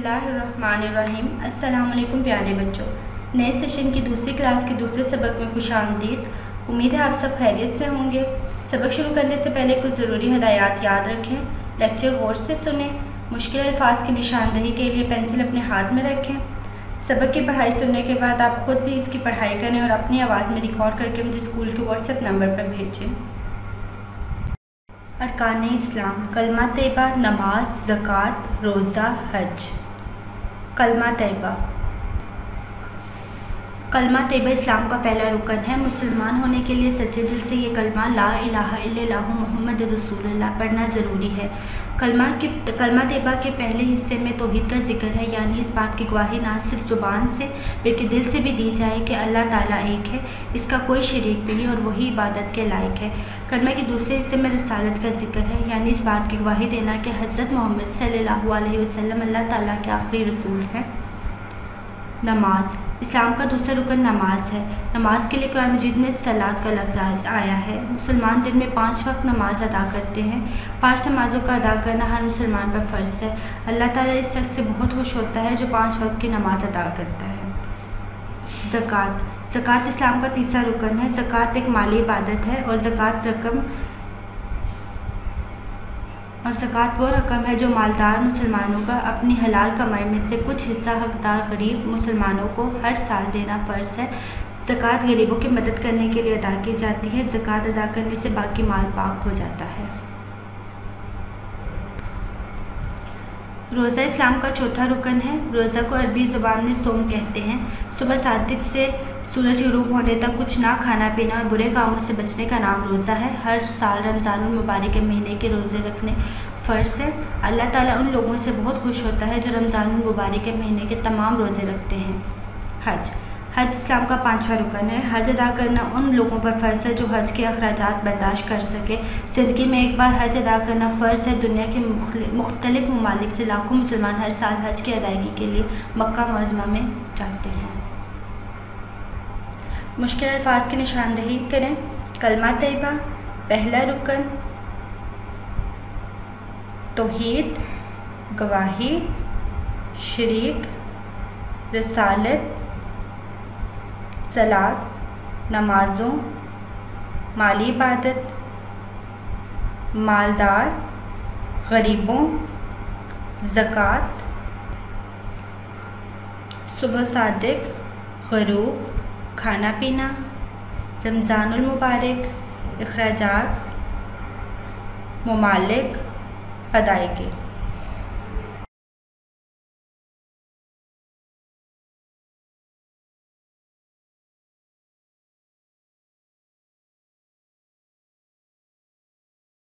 बिस्मिल्लाहिर्रहमानिर्रहीम। अस्सलाम प्यारे बच्चों। नए सेशन की दूसरी क्लास के दूसरे सबक में खुश आमदीद। उम्मीद है आप सब खैरियत से होंगे। सबक शुरू करने से पहले कुछ ज़रूरी हदायत याद रखें, लेक्चर गौर से सुने, मुश्किल अल्फाज की निशानदही के लिए पेंसिल अपने हाथ में रखें। सबक की पढ़ाई सुनने के बाद आप ख़ुद भी इसकी पढ़ाई करें और अपनी आवाज़ में रिकॉर्ड करके मुझे स्कूल के व्हाट्सएप नंबर पर भेजें। अरकान इस्लाम कलमा तयबा नमाज़, ज़क़़त, रोज़ा, हज। कलमा तयबा। कलमा तयबा इस्लाम का पहला रुकन है। मुसलमान होने के लिए सच्चे दिल से ये कलमा ला इलाहा इल्लल्लाहु मोहम्मद रसूलुल्लाह पढ़ना ज़रूरी है। कलमा के, कलमा तयबा के पहले हिस्से में तोहद का ज़िक्र है, यानी इस बात की गवाही ना सिर्फ़ ज़ुबान से, बल्कि दिल से भी दी जाए कि अल्लाह ताला एक है, इसका कोई शरीक नहीं और वही इबादत के लायक है। कलमा के दूसरे हिस्से में रसालत का ज़िक्र है, यानी इस बात की गवाही देना कि हज़रत मोहम्मद सल्लल्लाहु अलैहि वसल्लम अल्लाह ताली के आखिरी रसूल हैं। नमाज़। इस्लाम का दूसरा रुकन नमाज़ है। नमाज़ के लिए कुरान मजीद में सलाद का लफ्ज़ आया है। मुसलमान दिन में पाँच वक्त नमाज़ अदा करते हैं। पाँच नमाज़ों का अदा करना हर मुसलमान पर फ़र्ज़ है। अल्लाह ताला इस शख्स से बहुत खुश होता है जो पाँच वक्त की नमाज़ अदा करता है। ज़क़़त। ज़क़़त इस्लाम का तीसरा रुकन है। ज़क़़त एक माली इबादत है और ज़क़़त रकम और ज़क़़त वो रकम है जो मालदार मुसलमानों का अपनी हलाल कमाई में से कुछ हिस्सा हकदार गरीब मुसलमानों को हर साल देना फ़र्ज़ है। ज़क़़त गरीबों की मदद करने के लिए अदा की जाती है। ज़क़़त अदा करने से बाकी माल पाक हो जाता है। रोज़ा इस्लाम का चौथा रुकन है। रोज़ा को अरबी ज़ुबान में सोम कहते हैं। सुबह सादिक से सूरज गरूब होने तक कुछ ना खाना पीना और बुरे कामों से बचने का नाम रोज़ा है। हर साल रमज़ान मुबारक के महीने के रोज़े रखने फ़र्ज़ है। अल्लाह ताला उन लोगों से बहुत खुश होता है जो रमज़ान मुबारक के महीने के तमाम रोज़े रखते हैं। हज। हज इस्लाम का पाँचवा रुकन है। हज अदा करना उन लोगों पर फ़र्ज़ है जो हज के अखराज बर्दाश्त कर सके। ज़िंदगी में एक बार हज अदा करना फ़र्ज़ है। दुनिया के मुख्तलिफ़ ममालिक से लाखों मुसलमान हर साल हज की अदायगी के लिए मक्का मज़मा में जाते हैं। मुश्किल अल्फाज की निशानदेही करें। कलमा तयबा, पहला रुकन। तोहीद, गवाही, शरीक, रसालत, सलाद, नमाज़ों, माली इबादत, मालदार, गरीबों, ज़क़़त, सुबह सादिक, गरूब। खाना पीना रमज़ानमबारक अखराज ममालिक अदायगी।